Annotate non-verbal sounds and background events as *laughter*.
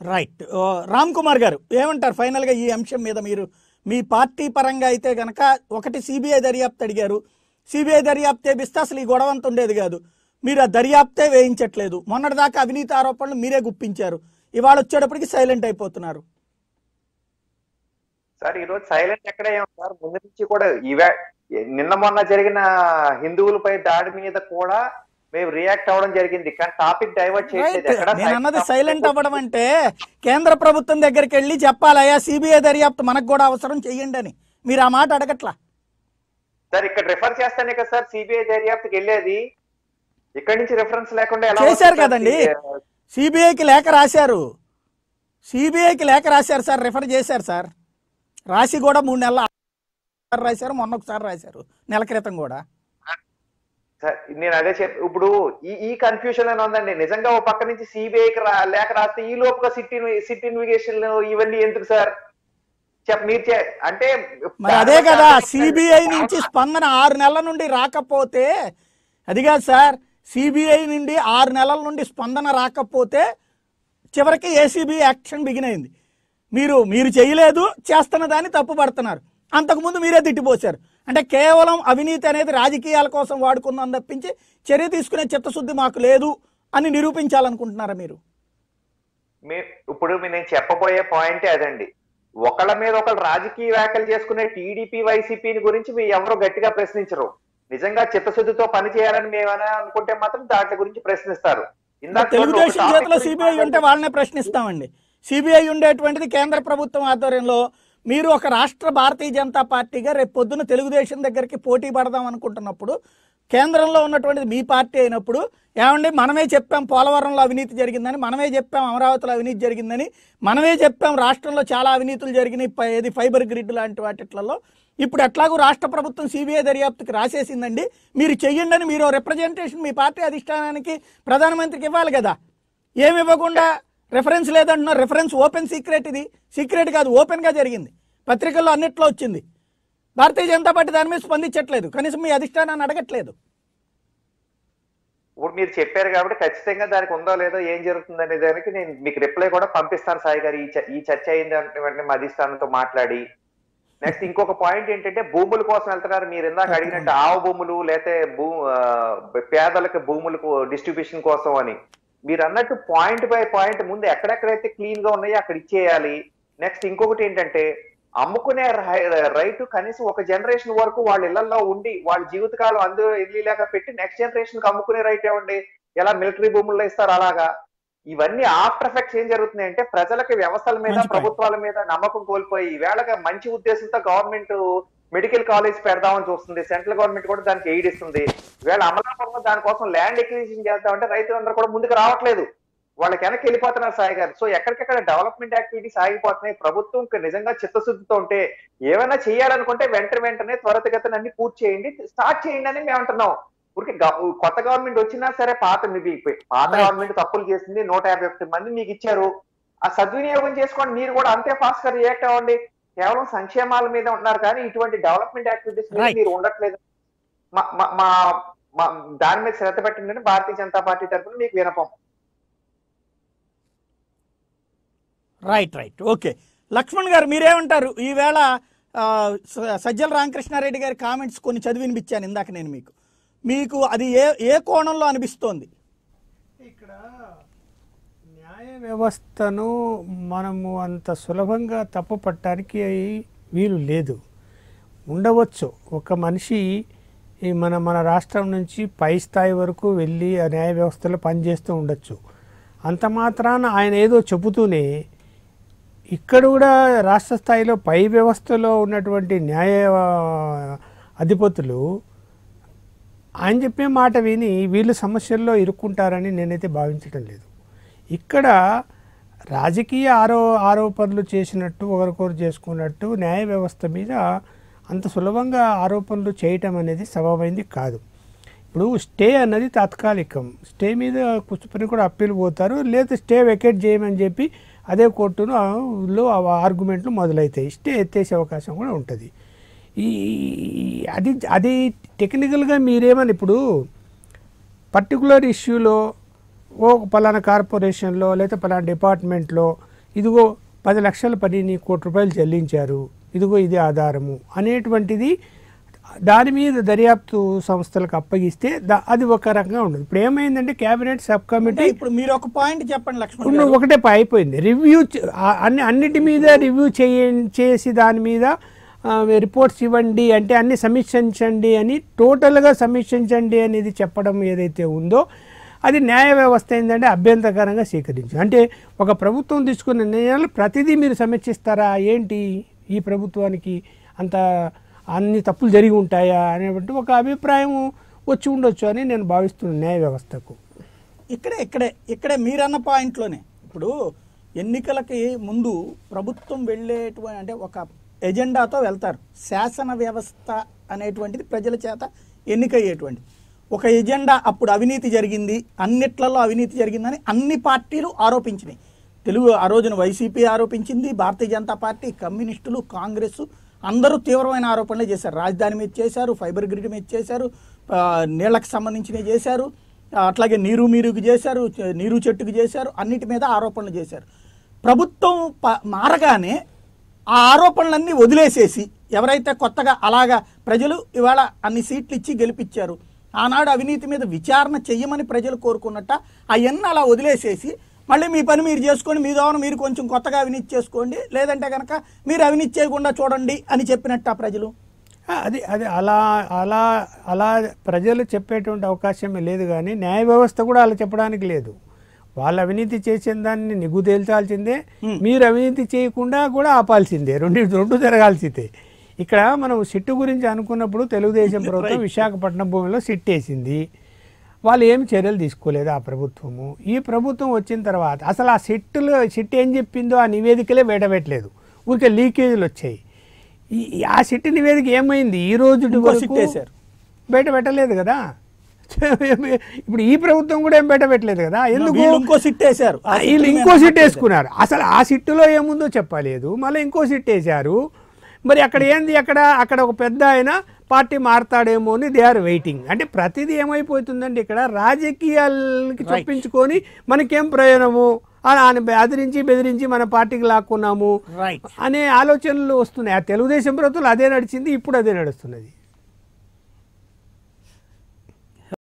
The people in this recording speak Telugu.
రైట్ ఓ, రామ్ కుమార్ గారు ఏమంటారు? ఫైనల్గా ఈ అంశం మీద మీరు మీ పార్టీ పరంగా అయితే గనక ఒకటి సిబిఐ దర్యాప్తు అడిగారు. సిబిఐ దర్యాప్తు చేపిస్తే అసలు ఈ గొడవ అంత ఉండేది కాదు. మీరు ఆ దర్యాప్తే వేయించట్లేదు. మొన్నటిదాకా అవినీతి ఆరోపణలు మీరే గుప్పించారు. ఇవాళ వచ్చేటప్పటికి సైలెంట్ అయిపోతున్నారు. సార్ ఈ రోజు సైలెంట్ ఎక్కడే సార్ ముందు నుంచి కూడా ఇవే నిన్న మొన్న జరిగిన హిందువులపై దాడి మీద కూడా మేము రియాక్ట్ అవ్వడం జరిగింది. కానీ టాపిక్ డైవర్ట్ నేను అన్నది silent సైలెంట్ అవ్వడం అంటే కేంద్ర ప్రభుత్వం దగ్గరికి వెళ్ళి చెప్పాలయ్యా సిబిఐ దర్యాప్తు మనకు కూడా అవసరం చెయ్యండి అని. మీరు ఆ మాట అడగట్లా? సార్ ఇక్కడ రిఫర్ చేస్తానే కదా సార్ సిబిఐ దర్యాప్తుకి వెళ్ళేది. ఇక్కడ నుంచి రిఫరెన్స్ లేకుండా చేశారు? కదండి. సిబిఐకి లేఖ రాశారు. సిబిఐకి లేఖ రాశారు సార్ రిఫర్ చేశారు సార్. రాసి కూడా మూడు నెలలు రాశారు మొన్న ఒకసారి రాశారు నెల క్రితం కూడా. నేను అదే చెప్ ఇప్పుడు ఈ ఈ కన్ఫ్యూషన్ అని ఉందండి. నిజంగా ఓ పక్క నుంచి సిబిఐకి లేఖ రాస్తే ఈ లోపుగా సిట్ సిట్ ఇన్విగేషన్ ఇవన్నీ ఎందుకు సార్? చెప్ మీరు చే- అంటే మరి అదే కదా సిబిఐ నుంచి స్పందన ఆరు నెలల నుండి రాకపోతే అది కాదు సార్ సిబిఐ నుండి ఆరు నెలల నుండి స్పందన రాకపోతే చివరికి ఏసీబీ యాక్షన్ బిగిన్ అయింది. మీరు మీరు చేయలేదు చేస్తున్న దాన్ని తప్పు పడుతున్నారు. అంతకుముందు మీరే తిట్టిపోశారు. అంటే కేవలం అవినీతి అనేది రాజకీయాల కోసం వాడుకుందాం తప్పించి చర్య తీసుకునే చిత్తశుద్ధి మాకు లేదు అని నిరూపించాలనుకుంటున్నారా మీరు? ఇప్పుడు నేను చెప్పబోయే పాయింటే అదండి. ఒకళ్ళ మీద ఒకళ్ళు రాజకీయ వ్యాఖ్యలు చేసుకునే టీడీపీ వైసీపీని గురించి మీ ఎవరు గట్టిగా ప్రశ్నించరు. నిజంగా చిత్తశుద్ధితో పని చేయాలని మేమైనా అనుకుంటే మాత్రం దాంట్లో గురించి ప్రశ్నిస్తారు. తెలుగుదేశం చేతిలో సిబిఐ ఉంటే వాళ్ళనే ప్రశ్నిస్తామండి. సిబిఐ ఉండేటువంటిది కేంద్ర ప్రభుత్వం ఆధ్వర్యంలో మీరు ఒక రాష్ట్ర భారతీయ జనతా పార్టీగా రేపు పొద్దున తెలుగుదేశం దగ్గరికి పోటీ పడదాం అనుకుంటున్నప్పుడు కేంద్రంలో ఉన్నటువంటిది మీ పార్టీ అయినప్పుడు ఏమండి మనమే చెప్పాం పోలవరంలో అవినీతి జరిగిందని మనమే చెప్పాం అమరావతిలో అవినీతి జరిగిందని మనమే చెప్పాం రాష్ట్రంలో చాలా అవినీతులు జరిగినాయి ఏది ఫైబర్ గ్రిడ్ లాంటి వాటిట్లలో. ఇప్పుడు ఎట్లాగూ రాష్ట్ర ప్రభుత్వం సిబిఐ దర్యాప్తుకి రాసేసిందండి. మీరు చెయ్యండి అని మీరు రిప్రజెంటేషన్ మీ పార్టీ అధిష్టానానికి ప్రధానమంత్రికి ఇవ్వాలి కదా. ఏమి ఇవ్వకుండా రెఫరెన్స్ లేదంటున్నారు రెఫరెన్స్ ఓపెన్ సీక్రెట్ ఇది. సీక్రెట్ కాదు ఓపెన్గా జరిగింది. పత్రికల్లో అన్నిట్లో వచ్చింది. భారతీయ జనతా పార్టీ దాని మీద స్పందించట్లేదు. కనీసం మీ అధిష్టానాన్ని అడగట్లేదు. ఇప్పుడు మీరు చెప్పారు కాబట్టి ఖచ్చితంగా దానికి ఉందో లేదో ఏం జరుగుతుంది అనే దానికి నేను మీకు రిప్లై కూడా పంపిస్తాను సాయి గారు. ఈ చర్చ అయింది అంటే వెంటనే మా అధిష్టానంతో మాట్లాడి. నెక్స్ట్ ఇంకొక పాయింట్ ఏంటంటే భూముల కోసం వెళ్తున్నారు. మీరు ఇందాక అడిగినట్టు ఆవు భూములు లేకపోతే భూ పేదలకు భూములకు డిస్ట్రిబ్యూషన్ కోసం అని. మీరు అన్నట్టు పాయింట్ బై పాయింట్ ముందు ఎక్కడెక్కడైతే క్లీన్గా ఉన్నాయో అక్కడ ఇచ్చేయాలి. నెక్స్ట్ ఇంకొకటి ఏంటంటే అమ్ముకునే రైట్ కనీసం ఒక జనరేషన్ వరకు వాళ్ళ ఇళ్ళలో ఉండి వాళ్ళ జీవితకాలం అందరూ వెళ్ళలేక పెట్టి నెక్స్ట్ జనరేషన్కి అమ్ముకునే రైట్ ఇవ్వండి ఎలా మిలిటరీ భూముల్లో ఇస్తారు అలాగా? ఇవన్నీ ఆఫ్టర్ ఎఫెక్ట్స్ ఏం జరుగుతున్నాయి అంటే ప్రజలకి వ్యవస్థల మీద. ప్రభుత్వాల మీద నమ్మకం కోల్పోయి ఈవేళ మంచి ఉద్దేశంతో గవర్నమెంట్ మెడికల్ కాలేజ్ పెడదామని చూస్తుంది. సెంట్రల్ గవర్నమెంట్ కూడా దానికి ఎయిడ్ ఇస్తుంది. ఈవేళ అమలాపురంలో దానికోసం ల్యాండ్ ఎక్విజిషన్ చేద్దామంటే రైతులందరూ కూడా ముందుకు రావట్లేదు. వాళ్ళకి వెనక్కి వెళ్ళిపోతున్నారు సాయి గారు. సో ఎక్కడికెక్కడ డెవలప్మెంట్ యాక్టివిటీస్ ఆగిపోతున్నాయి. ప్రభుత్వం నిజంగా చిత్తశుద్ధితో ఉంటే ఏమైనా చేయాలనుకుంటే వెంట వెంటనే త్వరితగతిన అన్ని పూర్తి చేయండి. స్టార్ట్ చేయండి అని మేము అంటున్నాం. ఊరికి కొత్త గవర్నమెంట్ వచ్చినా సరే పాత మీది పాత. గవర్నమెంట్ తప్పులు చేసింది. నూట యాభై ఒకటి మంది మీకు ఇచ్చారు. ఆ సద్వినియోగం చేసుకోండి. మీరు కూడా అంతే ఫాస్ట్గా రియాక్ట్ అవ్వండి. కేవలం సంక్షేమాల మీద ఉన్నారు కానీ ఇటువంటి డెవలప్మెంట్ యాక్టివిటీస్ మీద. మీరు ఉండట్లేదు. మా- దాని మీద శ్రద్ధ పెట్టండి. భారతీయ జనతా పార్టీ తరఫున మీకు వినపం. రైట్ రైట్ ఓకే లక్ష్మణ్ గారు మీరేమంటారు? ఈవేళ సజ్జల రామకృష్ణారెడ్డి గారి కామెంట్స్ కొన్ని చదివి వినిపించాను ఇందాక నేను మీకు. మీకు అది ఏ ఏ కోణంలో అనిపిస్తోంది? ఇక్కడ న్యాయ వ్యవస్థను మనము అంత సులభంగా తప్పు పట్టడానికి వీలు లేదు. ఉండవచ్చు. ఒక మనిషి ఈ మన మన రాష్ట్రం నుంచి పై స్థాయి వరకు వెళ్ళి ఆ న్యాయ వ్యవస్థలో పనిచేస్తూ ఉండొచ్చు. అంత మాత్రాన ఆయన ఏదో చెబుతూనే ఇక్కడ కూడా రాష్ట్ర స్థాయిలో పై వ్యవస్థలో ఉన్నటువంటి న్యాయ అధిపతులు ఆయన చెప్పే మాట విని వీళ్ళు సమస్యల్లో ఇరుక్కుంటారని నేనైతే భావించడం లేదు. ఇక్కడ రాజకీయ ఆరో ఆరోపణలు చేసినట్టు ఒకరికొకరు చేసుకున్నట్టు న్యాయ వ్యవస్థ మీద అంత సులభంగా ఆరోపణలు చేయటం అనేది సబబైంది కాదు. ఇప్పుడు స్టే అన్నది తాత్కాలికం. స్టే మీద కూర్చుని కూడా అప్పీల్ పోతారు. లేదా స్టే వెకేట్ చేయమని చెప్పి అదే కోర్టును ఆర్గ్యుమెంట్లు మొదలవుతాయి స్టే ఎత్తేసే అవకాశం కూడా ఉంటుంది. ఈ ఈ- అది అది టెక్నికల్గా మీరేమని ఇప్పుడు పర్టికులర్ ఇష్యూలో ఓ పలానా కార్పొరేషన్లో లేదా పలానా డిపార్ట్మెంట్లో ఇదిగో పది లక్షల పనిని కోటి రూపాయలు చెల్లించారు. ఇదిగో ఇది ఆధారము అనేటువంటిది దాని మీద దర్యాప్తు సంస్థలకు అప్పగిస్తే అది ఒక రకంగా ఉండదు. ఇప్పుడు ఏమైందంటే కేబినెట్ సబ్ కమిటీ ఇప్పుడు మీరు ఒక పాయింట్ చెప్పండి లక్ష్మణ్. ఒకటే అయిపోయింది. రివ్యూ అన్ని అన్నిటి మీద రివ్యూ చేయ చేసి దాని మీద రిపోర్ట్స్ ఇవ్వండి అంటే అన్ని సమీక్షించండి అని టోటల్గా సమీక్షించండి అనేది చెప్పడం ఏదైతే ఉందో అది న్యాయ వ్యవస్థ ఏంటంటే అభ్యంతరకరంగా స్వీకరించు. అంటే ఒక ప్రభుత్వం తీసుకున్న నిర్ణయాలు ప్రతిదీ మీరు సమీక్షిస్తారా? ఏంటి ఈ ప్రభుత్వానికి అంత అన్ని తప్పులు జరిగి ఉంటాయా అనేటువంటి ఒక అభిప్రాయం వచ్చి ఉండొచ్చు అని నేను భావిస్తున్నాను న్యాయ వ్యవస్థకు. ఇక్కడే ఇక్కడే ఇక్కడే మీరన్న పాయింట్లోనే. ఇప్పుడు ఎన్నికలకి ముందు ప్రభుత్వం వెళ్ళేటువంటి అంటే ఒక ఎజెండాతో వెళ్తారు. శాసన వ్యవస్థ అనేటువంటిది ప్రజల చేత ఎన్నికయ్యేటువంటి ఒక ఎజెండా అప్పుడు అవినీతి జరిగింది. అన్నిట్లలో అవినీతి జరిగిందని అన్ని పార్టీలు ఆరోపించినాయి. తెలుగు ఆ రోజున వైసీపీ ఆరోపించింది భారతీయ జనతా పార్టీ కమ్యూనిస్టులు కాంగ్రెస్ అందరూ తీవ్రమైన ఆరోపణలు చేశారు. రాజధాని మీద చేశారు ఫైబర్ గ్రిడ్ మీద చేశారు నీళ్ళకు సంబంధించినవి చేశారు అట్లాగే నీరు మీరుకి చేశారు నీరు చెట్టుకు చేశారు అన్నిటి మీద ఆరోపణలు చేశారు. ప్రభుత్వం ప- మారగానే ఆ ఆరోపణలన్నీ వదిలేసేసి ఎవరైతే కొత్తగా అలాగా ప్రజలు ఇవాళ అన్ని సీట్లు ఇచ్చి గెలిపించారు ఆనాడు అవినీతి మీద విచారణ చెయ్యమని ప్రజలు కోరుకున్నట్ట అవన్నీ అలా వదిలేసేసి మళ్ళీ మీ పని మీరు చేసుకోండి మీ దోవన మీరు కొంచెం కొత్తగా అవినీతి చేసుకోండి లేదంటే కనుక మీరు అవినీతి చేయకుండా చూడండి అని చెప్పినట్ట ప్రజలు? అది అది అలా అలా అలా ప్రజలు చెప్పేటువంటి అవకాశమే లేదు కానీ న్యాయ వ్యవస్థ కూడా అలా చెప్పడానికి లేదు. వాళ్ళు అవినీతి చేసిన దాన్ని నిగ్గు తేల్చాల్సిందే మీరు అవినీతి చేయకుండా కూడా ఆపాల్సిందే. రెండు రెండు జరగాల్సిందే. ఇక్కడ మనం సిట్టు గురించి అనుకున్నప్పుడు తెలుగుదేశం ప్రభుత్వం విశాఖపట్నం భూమిలో సిట్ వేసింది వాళ్ళు ఏం చర్యలు తీసుకోలేదు ఆ ప్రభుత్వము. ఈ ప్రభుత్వం వచ్చిన తర్వాత అసలు ఆ సిట్టులో సిట్ ఏం చెప్పిందో ఆ నివేదికలే బయటపెట్టలేదు ఊరికే లీకేజీలు వచ్చాయి. ఆ సిట్ నివేదిక ఏమైంది? ఈ రోజు వేశారు. బయట పెట్టలేదు కదా? *laughs* ఇప్పుడు ఈ ప్రభుత్వం కూడా ఏం బయట పెట్టలేదు కదా? ఎందుకు? ఇంకో సిట్ వేశారు. వీళ్ళు ఇంకో సిట్ వేసుకున్నారు. అసలు ఆ సిట్టులో ఏముందో చెప్పలేదు. మళ్ళీ ఇంకో సిట్ వేశారు. మరి అక్కడ ఏంది అక్కడ? అక్కడ ఒక పెద్ద ఆయన పార్టీ మారతాడేమో అని దే ఆర్ వెయిటింగ్ అంటే ప్రతిదీ ఏమైపోతుందండి ఇక్కడ? రాజకీయాలకి చొప్పించుకొని మనకేం ప్రయోజనము? అదిరించి బెదిరించి మన పార్టీకి లాక్కున్నాము అనే ఆలోచనలు వస్తున్నాయి. ఆ తెలుగుదేశం ప్రభుత్వం అదే నడిచింది ఇప్పుడు అదే నడుస్తున్నది.